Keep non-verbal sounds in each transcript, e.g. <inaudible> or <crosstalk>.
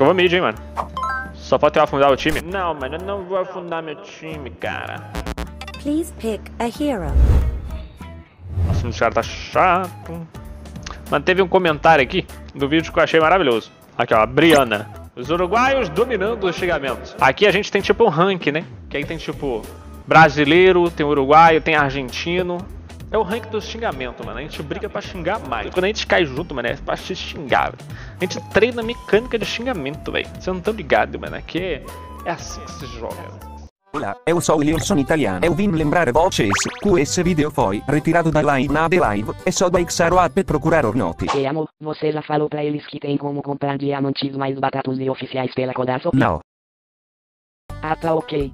que eu vou mid, hein, mano. Só pode ter afundar o time? Não, mano, eu não vou afundar meu time, cara. Please pick a hero. Nossa, o cara tá chato. Mano, teve um comentário aqui do vídeo que eu achei maravilhoso. Aqui, ó, Briana. Os uruguaios dominando os xingamentos. Aqui a gente tem tipo um rank, né? Que aí tem tipo brasileiro, tem uruguaio, tem argentino. É o rank do xingamento, mano. A gente briga pra xingar mais. Quando a gente cai junto, mano, é pra se xingar. Véio. A gente treina mecânica de xingamento, velho. Vocês não estão ligados, mano. Aqui é, é assim que se joga. Olá, eu sou o Lilson Italiano. Eu vim lembrar vocês que esse vídeo foi retirado da line na The Live e só baixar o app procurar Ornoti. E amo, você já falou pra eles que tem como comprar diamantes mais baratos e oficiais pela Kodazo? Não. Ah, tá ok.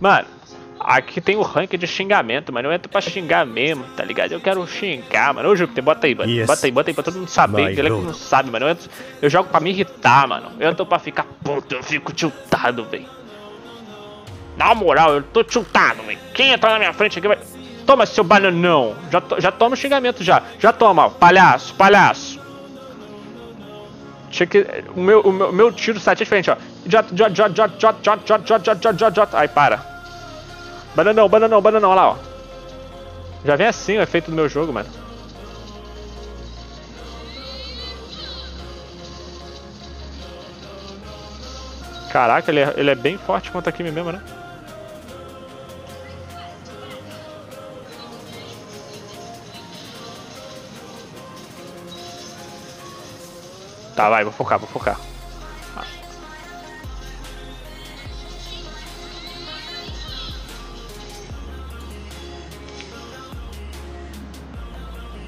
Mano, aqui tem o rank de xingamento, mano. Eu entro pra xingar mesmo, tá ligado? Eu quero xingar, mano. Ô, Júpiter, bota aí, mano. Yes. Bota aí, bota aí pra todo mundo saber. Ele é que não sabe, mano. Eu, entro, eu jogo pra me irritar, mano. Eu entro pra ficar puto, eu fico tiltado, velho. Na moral, eu tô tiltado, velho. Quem entrar na minha frente aqui vai. Toma, seu bananão. Já, to- já toma o xingamento já. Já toma, ó. palhaço, palhaço. Tinha que. O meu, o meu, o meu tiro sai diferente, ó. Jot, jot, jot, jot, jot, jot, jot, jot, jot, jot, jot, jot. Aí, para. Bananão, bananão, bananão, olha lá, ó. Já vem assim o efeito do meu jogo, mano. Caraca, ele é, ele é bem forte contra a Kimi mesmo, né? Tá, vai, vou focar, vou focar.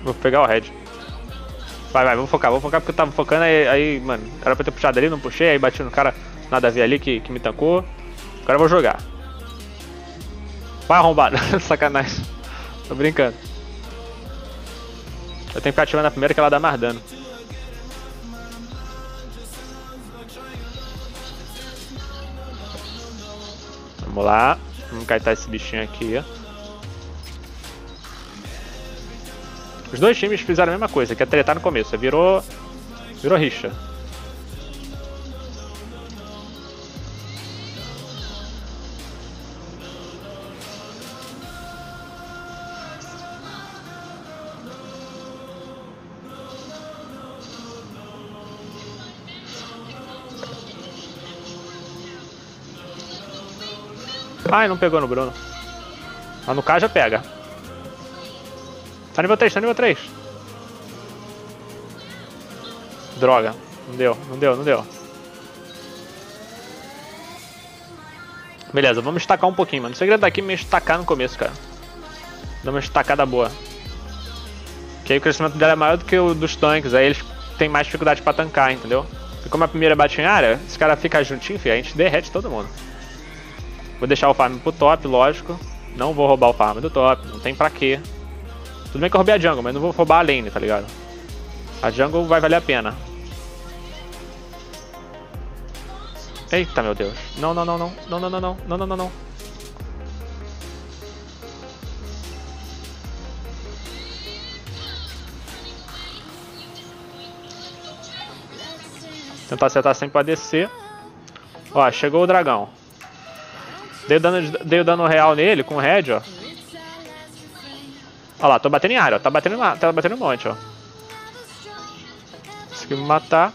Vou pegar o red. Vai, vai, vou focar, vou focar porque eu tava focando aí, aí, mano, era pra ter puxado ali, não puxei, aí bati no cara, nada a ver ali que, que me tancou. Agora eu vou jogar. Vai arrombado, <laughs> sacanagem. Tô brincando. Eu tenho que ficar ativando a primeira que ela dá mais dano. Vamos lá. Vamos caitar esse bichinho aqui. Os dois times fizeram a mesma coisa, que é tretar no começo. Virou. Virou rixa. Ai, não pegou no Bruno. Mas no K já pega. Tá nível 3, tá nível 3. Droga. Não deu, não deu, não deu. Beleza, vamos estacar um pouquinho, mano. O segredo daqui é me estacar no começo, cara. Dá uma estacada boa. Que aí o crescimento dela é maior do que o dos tanques. Aí eles têm mais dificuldade pra tancar, entendeu? E como a primeira bate em área, esse cara fica juntinho, filho, a gente derrete todo mundo. Vou deixar o farm pro top, lógico. Não vou roubar o farm do top, não tem pra quê. Tudo bem que eu roubei a jungle, mas não vou roubar a lane, tá ligado? A jungle vai valer a pena. Eita, meu Deus. Não, não, não, não. Não, não, não, não. Não, não, não, não. Tentar acertar sempre pra descer. Ó, chegou o dragão. Dei o dano, de- dei o dano real nele com o red, ó. Olha lá, tô batendo em área, ó. Tá batendo, tá batendo um monte, ó. Conseguiu me matar.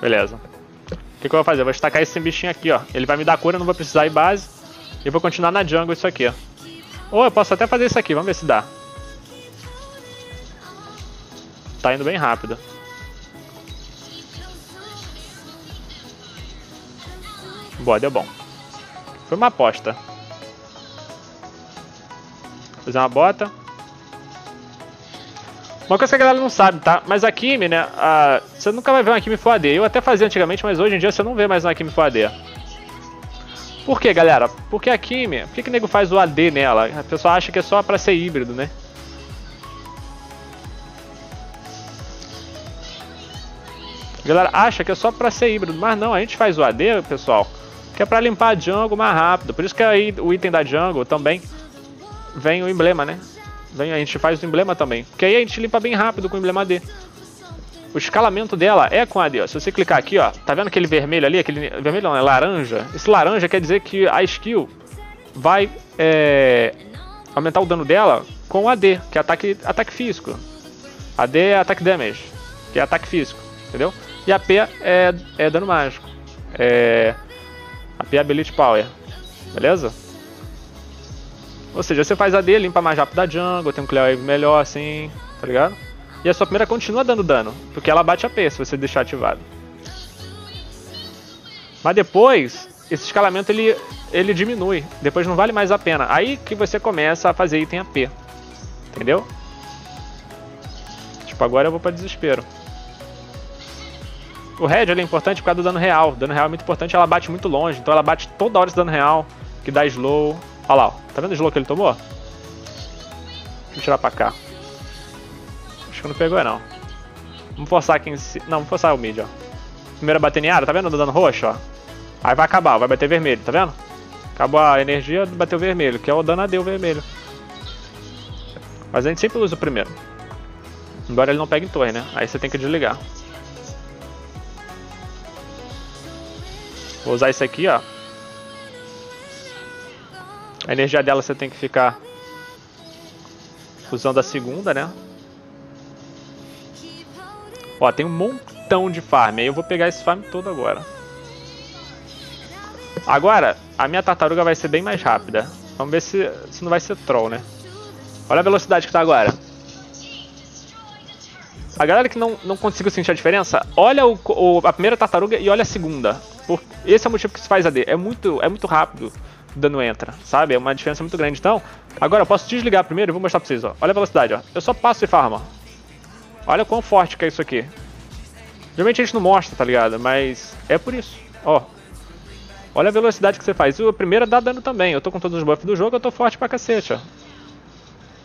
Beleza. O que, que eu vou fazer? Eu vou estacar esse bichinho aqui, ó. Ele vai me dar cura, não vou precisar ir base. E vou continuar na jungle isso aqui, ó. Ou eu posso até fazer isso aqui, vamos ver se dá. Tá indo bem rápido. Boa, deu bom. Foi uma aposta. Fazer uma bota. Uma coisa que a galera não sabe, tá? Mas a Kimi, né? a- Você nunca vai ver uma Kimi Full AD. Eu até fazia antigamente, mas hoje em dia você não vê mais uma Kimi Full AD. Por que, galera? Porque a Kimi... Por que, que o nego faz o AD nela? A pessoa acha que é só pra ser híbrido, né? A galera acha que é só pra ser híbrido, mas não, a gente faz o AD, pessoal, Que é pra limpar a jungle mais rápido. Por isso que aí o item da jungle também vem o emblema, né? Vem, a gente faz o emblema também. Porque aí a gente limpa bem rápido com o emblema D. O escalamento dela é com a D, ó. Se você clicar aqui, ó, tá vendo aquele vermelho ali? Aquele vermelho não, é laranja. Esse laranja quer dizer que a skill vai é, aumentar o dano dela com a D, que é ataque, ataque físico. A D é ataque damage, que é ataque físico, entendeu? E a P é, é dano mágico. É, a P é Ability Power, beleza? Ou seja, você faz a D, limpa mais rápido a jungle, tem um clear wave melhor assim, tá ligado? E a sua primeira continua dando dano, porque ela bate a P se você deixar ativado. Mas depois, esse escalamento ele, ele diminui, depois não vale mais a pena. Aí que você começa a fazer item AP, entendeu? Tipo, agora eu vou pra desespero. O Red ele é importante por causa do dano real. O dano real é muito importante, ela bate muito longe. Então ela bate toda hora esse dano real, que dá slow. Olha lá, ó. tá vendo o slow que ele tomou? Deixa eu tirar pra cá. Acho que não pegou não. Vamos forçar aqui em cima. Não, vamos forçar o mid, ó. Primeira bater em área, tá vendo o dano roxo, ó? Aí vai acabar, vai bater vermelho, tá vendo? Acabou a energia, bateu vermelho, que é o dano AD o vermelho. Mas a gente sempre usa o primeiro. Embora ele não pegue em torre, né? Aí você tem que desligar. Vou usar isso aqui, ó. A energia dela você tem que ficar usando a segunda, né? Ó, tem um montão de farm. Aí eu vou pegar esse farm todo agora. Agora, a minha tartaruga vai ser bem mais rápida. Vamos ver se, se não vai ser troll, né? Olha a velocidade que tá agora. A galera que não, não conseguiu sentir a diferença, olha o, o, a primeira tartaruga e olha a segunda. Por, esse é o motivo que se faz AD. É muito, é muito rápido o dano entra, sabe? É uma diferença muito grande. Então, agora eu posso desligar primeiro e vou mostrar pra vocês, ó. Olha a velocidade, ó. Eu só passo e farma. Olha quão forte que é isso aqui. Geralmente a gente não mostra, tá ligado? Mas é por isso. Ó. Olha a velocidade que você faz. O primeiro dá dano também. Eu tô com todos os buffs do jogo, eu tô forte pra cacete, ó.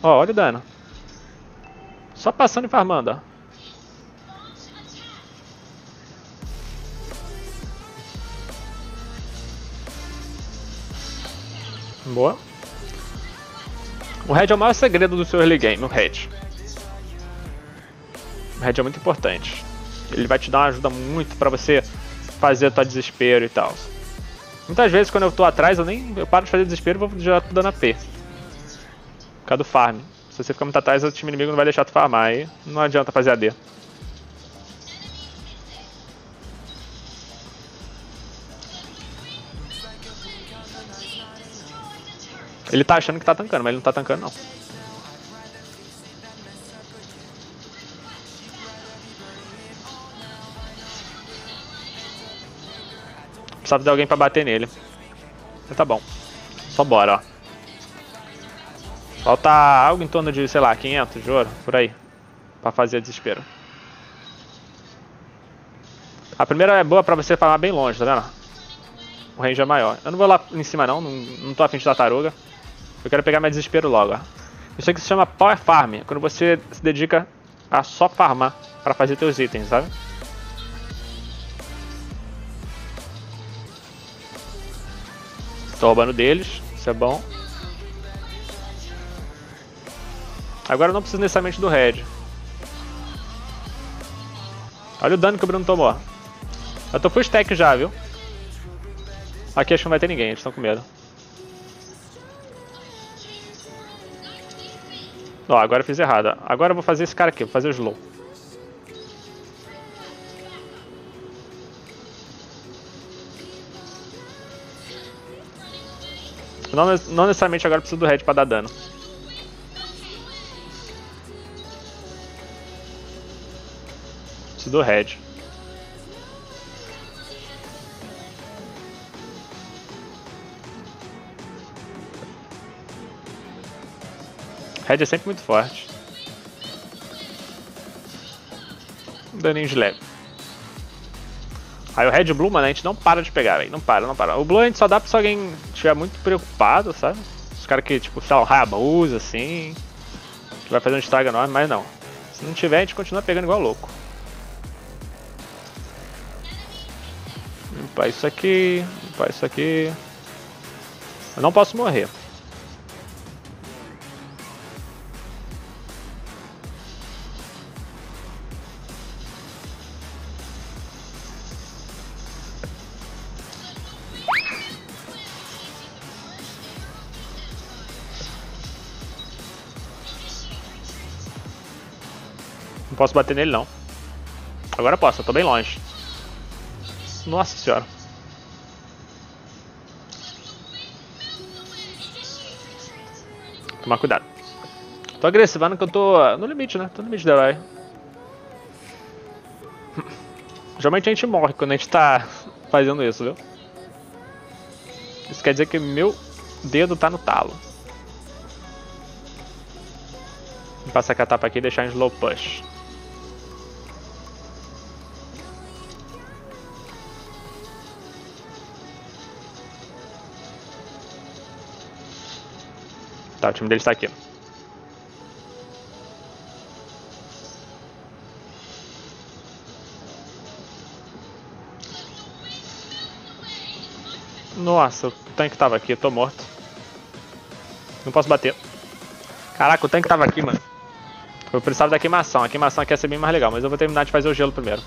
Ó, olha o dano. Só passando e farmando, ó. Boa. O Red é o maior segredo do seu early game, o Red. O Red é muito importante. Ele vai te dar uma ajuda muito pra você fazer tua desespero e tal. Muitas vezes quando eu tô atrás, eu nem eu paro de fazer desespero e vou já tô dando AP. Por causa do farm. Se você ficar muito atrás, o time inimigo não vai deixar tu farmar, aí não adianta fazer AD. Ele tá achando que tá tancando, mas ele não tá tancando não. Precisava de alguém pra bater nele. Mas tá bom. Só bora, ó. Falta algo em torno de, sei lá, 500 de ouro, por aí. Pra fazer desespero. A primeira é boa pra você farmar bem longe, tá vendo? O range é maior. Eu não vou lá em cima não, não, não tô afim de tartaruga. Eu quero pegar meu desespero logo. Isso aqui se chama Power Farm, quando você se dedica a só farmar para fazer teus itens, sabe? Tô roubando deles, isso é bom. Agora eu não preciso necessariamente do Red. Olha o dano que o Bruno tomou. Eu tô full stack já, viu? Aqui acho que não vai ter ninguém, eles estão com medo. Ó, agora eu fiz errado. Agora eu vou fazer esse cara aqui, vou fazer o slow. Não, não necessariamente agora eu preciso do red pra dar dano. Preciso do red. Red é sempre muito forte. Daninho de leve. Aí o Red Blue, mano, a gente não para de pegar, velho. Não para, não para. O Blue a gente só dá pra se alguém estiver muito preocupado, sabe? Os caras que, tipo, sei lá, Hayabusa, assim. Que vai fazer um estrago enorme, mas não. Se não tiver, a gente continua pegando igual louco. Limpar isso aqui. Faz isso aqui. Eu não posso morrer. Posso bater nele não. Agora posso, eu tô bem longe. Nossa senhora. Tomar cuidado. Tô agressivando que eu tô no limite, né? Tô no limite da herói. Geralmente a gente morre quando a gente tá fazendo isso, viu? Isso quer dizer que meu dedo tá no talo. Vou passar a tapa aqui e deixar em slow push. Tá, o time dele está aqui. Nossa, o tanque tava aqui, eu tô morto. Não posso bater. Caraca, o tanque tava aqui, mano. Eu precisava da queimação. A queimação aqui ia ser bem mais legal, mas eu vou terminar de fazer o gelo primeiro.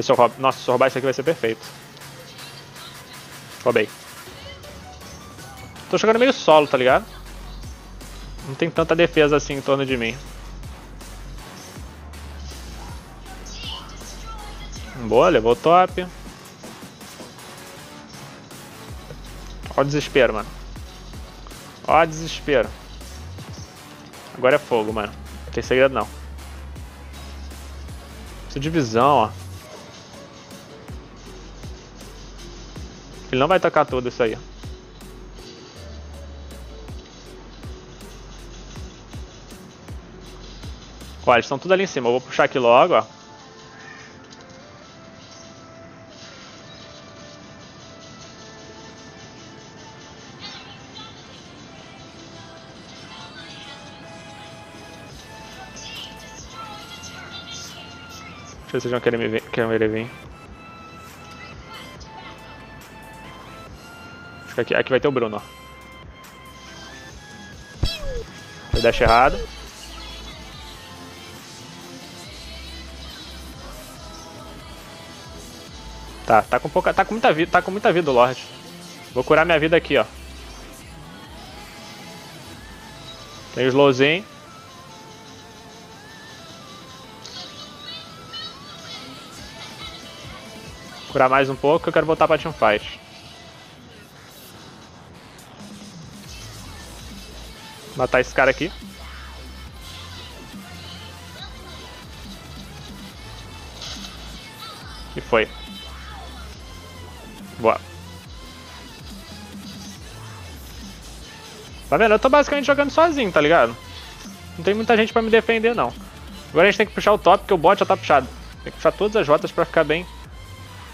Ver se eu roubo. Nossa, se eu roubar isso aqui vai ser perfeito. Roubei. Tô jogando meio solo, tá ligado? Não tem tanta defesa assim em torno de mim. Boa, levou o top. Ó o desespero, mano. Ó o desespero. Agora é fogo, mano. Não tem segredo não. Preciso de visão, ó. Ele não vai tacar tudo isso aí. Ó, eles estão tudo ali em cima. Eu vou puxar aqui logo, ó. Deixa eu ver se eles vão querer me ver, querem ver Aqui, aqui vai ter o Bruno, ó. Dash errado. Tá, tá com pouca. tá com muita vida, tá com muita vida o Lorde. Vou curar minha vida aqui, ó. Tem o slowzinho. Curar mais um pouco, eu quero voltar pra teamfight. Matar esse cara aqui. E foi. Boa. Tá vendo? Eu tô basicamente jogando sozinho, tá ligado? Não tem muita gente pra me defender, não. Agora a gente tem que puxar o top, porque o bot já tá puxado. Tem que puxar todas as rotas pra ficar bem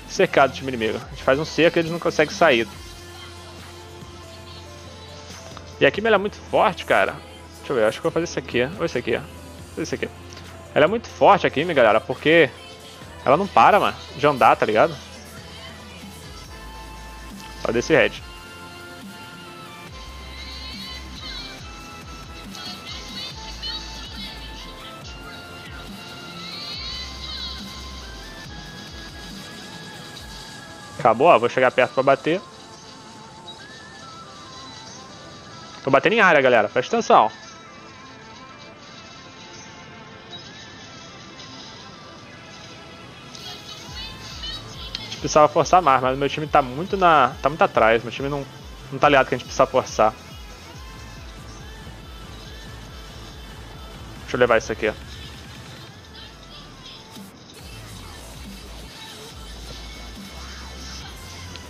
cercado o time inimigo. A gente faz um cerco e eles não conseguem sair. E a Kimi ela é muito forte, cara. Deixa eu ver, acho que eu vou fazer isso aqui. Ou isso aqui. Vou fazer isso aqui. Ela é muito forte a Kimi, galera, porque ela não para, mano, de andar, tá ligado? Só desse red. Acabou, ó, vou chegar perto pra bater. Tô batendo em área, galera. Presta atenção. A gente precisava forçar mais, mas meu time tá muito na. tá muito atrás. Meu time não, não tá ligado que a gente precisa forçar. Deixa eu levar isso aqui.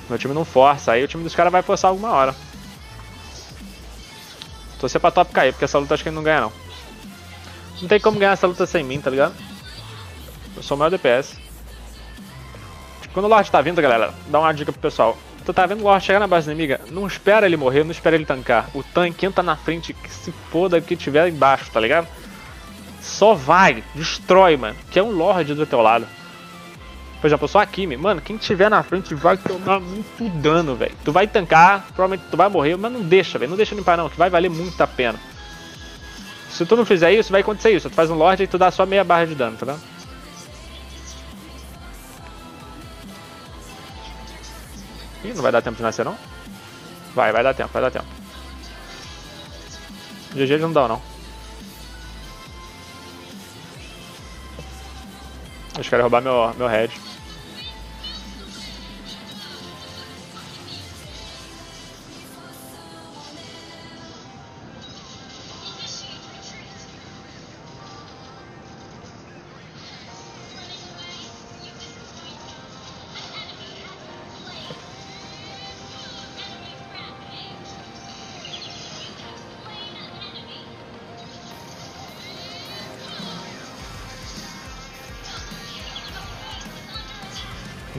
Meu time não força, aí o time dos caras vai forçar alguma hora. Torcer pra top cair, porque essa luta acho que ele não ganha não. Não tem como ganhar essa luta sem mim, tá ligado? Eu sou o maior DPS. Quando o Lorde tá vindo, galera, dá uma dica pro pessoal. tu tá vendo o Lorde chegar na base inimiga, não espera ele morrer, não espera ele tancar. O tanque entra na frente, que se foda que tiver embaixo, tá ligado? Só vai, destrói, mano. Que é um Lorde do teu lado. Por exemplo, só a Kimi. Mano, quem tiver na frente vai tomar muito dano, velho. Tu vai tancar, provavelmente tu vai morrer, mas não deixa, velho. Não deixa limpar não, que vai valer muito a pena. Se tu não fizer isso, vai acontecer isso. Tu faz um Lorde e tu dá só meia barra de dano, tá vendo? Ih, não vai dar tempo de nascer não? Vai, vai dar tempo, vai dar tempo. GG não dão não. Eles querem roubar meu, meu head.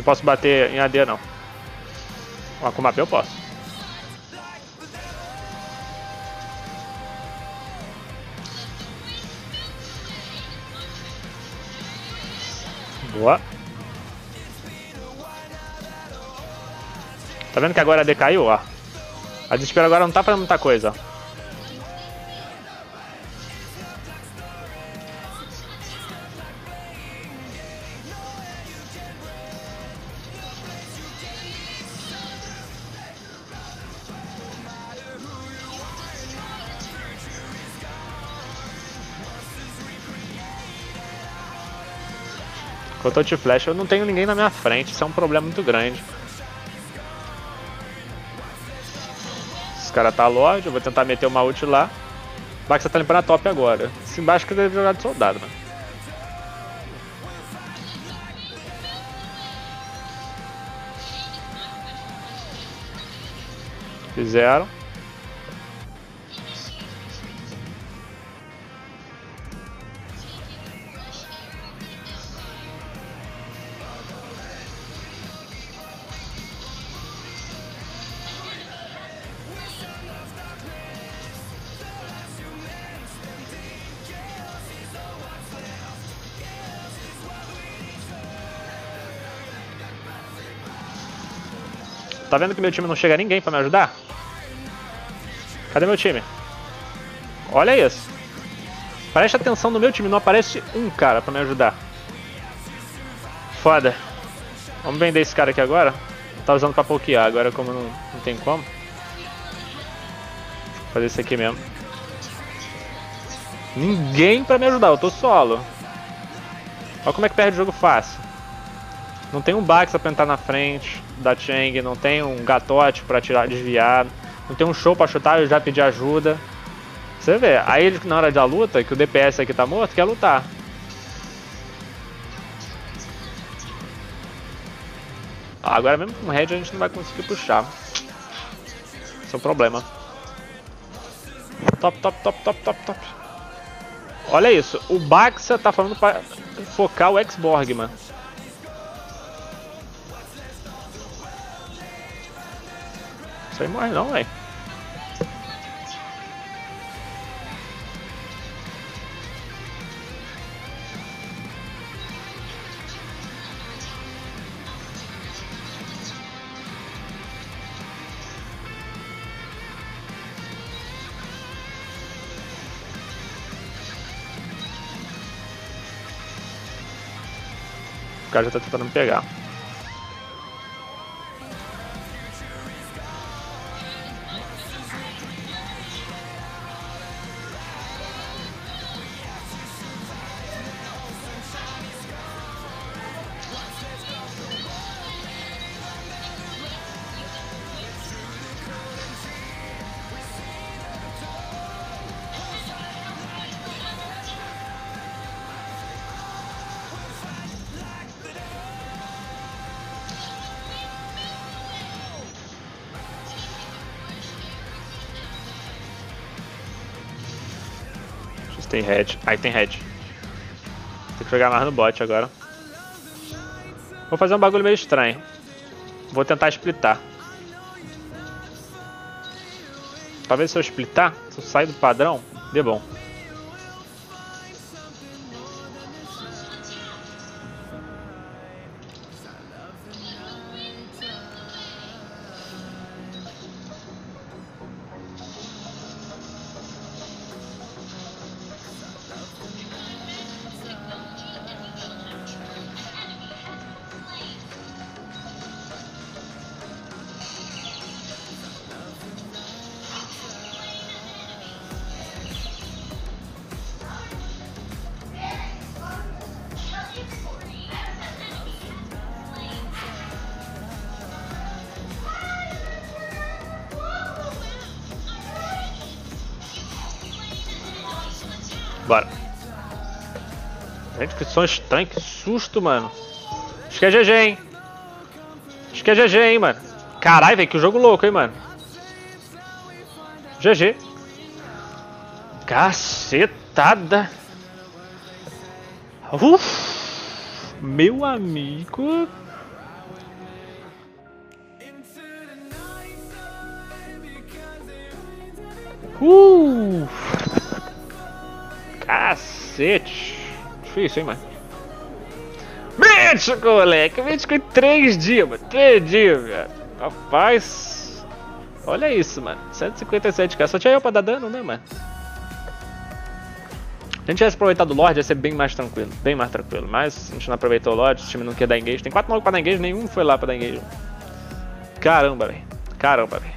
Posso bater em AD não. Ó, com mapa eu posso. Boa. Tá vendo que agora a decaiu, ó? A desespero agora não tá fazendo muita coisa, ó. Eu te flash, eu não tenho ninguém na minha frente, isso é um problema muito grande. Esse cara tá Lorde, eu vou tentar meter uma ult lá. Baxa tá limpando a top agora. Se embaixo que deve jogar de soldado, mano. Fizeram. Tá vendo que meu time não chega ninguém pra me ajudar? Cadê meu time? Olha isso. Preste atenção no meu time, não aparece um cara pra me ajudar. Foda. Vamos vender esse cara aqui agora. Tá usando pra pokear, agora como não, não tem como. Vou fazer isso aqui mesmo. Ninguém pra me ajudar, eu tô solo. Olha como é que perde o jogo fácil. Não tem um Baxa pra entrar na frente da Chang, não tem um Gatote pra tirar, desviar, não tem um show pra chutar e já pedir ajuda. Você vê, aí ele na hora da luta, que o DPS aqui tá morto, quer lutar. Agora mesmo com o Red a gente não vai conseguir puxar. Esse é o problema. Top, top, top, top, top, top. Olha isso, o Baxa tá falando pra focar o X-Borg, mano. Isso aí morre não, velho. O cara já tá tentando me pegar. tem head. Aí tem head. Tem que jogar mais no bot agora. Vou fazer um bagulho meio estranho. Vou tentar splitar. Talvez se eu splitar, se eu sair do padrão, dê bom. Bora. Gente, que som estranho, que susto, mano. Acho que é GG, hein? Acho que é GG, hein, mano. Caralho, velho, que jogo louco, hein, mano. GG. Cacetada. Uf. Meu amigo. Uh. Cacete. Difícil, hein, mano. Mítico, moleque. Mítico em 3 dias, mano. 3 dias, velho. Rapaz. Olha isso, mano. 157k. Só tinha eu pra dar dano, né, mano? Se a gente tivesse aproveitado o Lorde, ia ser bem mais tranquilo. Bem mais tranquilo. Mas a gente não aproveitou o Lorde, o time não quer dar engage. Tem 4 malucos pra dar engage, nenhum foi lá pra dar engage. Caramba, velho. Caramba, velho.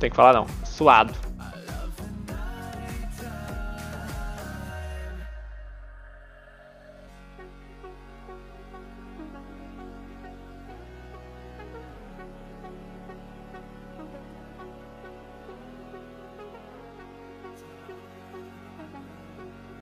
Tem que falar não. Suado.